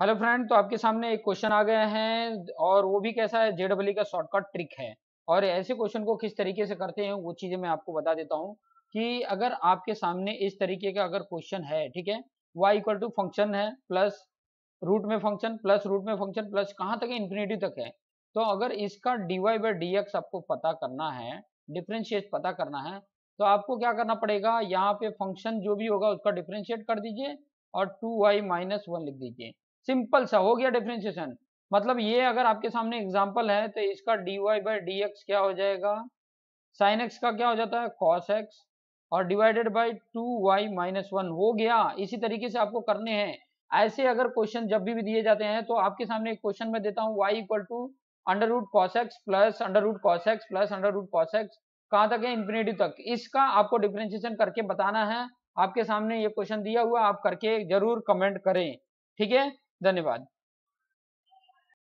Hello friend तो आपके सामने एक क्वेश्चन आ गए हैं और वो भी कैसा है? जेडब्ल्यू का शॉर्टकट ट्रिक है। और ऐसे क्वेश्चन को किस तरीके से करते हैं, वो चीज़ें मैं आपको बता देता हूँ कि अगर आपके सामने इस तरीके का अगर क्वेश्चन है, ठीक है? वाई इक्वल टू फ़ंक्शन है प्लस रूट में फ़ंक्शन प्लस रूट में फ़ंक्शन प्लस कहाँ तक है? इन्फिनिटी तक है। तो अगर इसका D Y by D X आपको पता करना है डिफ्रेंशिएट पता करना है तो आपको क्या करना पड़ेगा? यहाँ पे फ़ंक्शन जो भी होगा उसका डिफ्रेंशिएट कर दीजिए और टू वाई माइनस वन लिख दीजिए। सिंपल सा हो गया डिफ्रेंशिएशन। मतलब ये अगर आपके सामने एग्ज़ाम्पल है तो इसका D Y by D X क्या हो जाएगा? साइन एक्स का क्या हो जाता है? कॉस एक्स और divided by two Y minus one हो गया। इसी तरीके से आपको करने हैं। ऐसे अगर क्वेश्चन जब भी, भी दिए जाते हैं तो आपके सामने एक क्वेश्चन में देता हूँ Y equal to under root cos X plus under root cos X plus under root cos X कहाँ तक है? इन्फिनिटी तक। इसका आपको डिफ्रेंशिएशन करके बताना है। आपके सामने ये क्वेश्चन दिया हुआ आप करके ज़रूर कमेंट करें। ठीक है? धन्यवाद।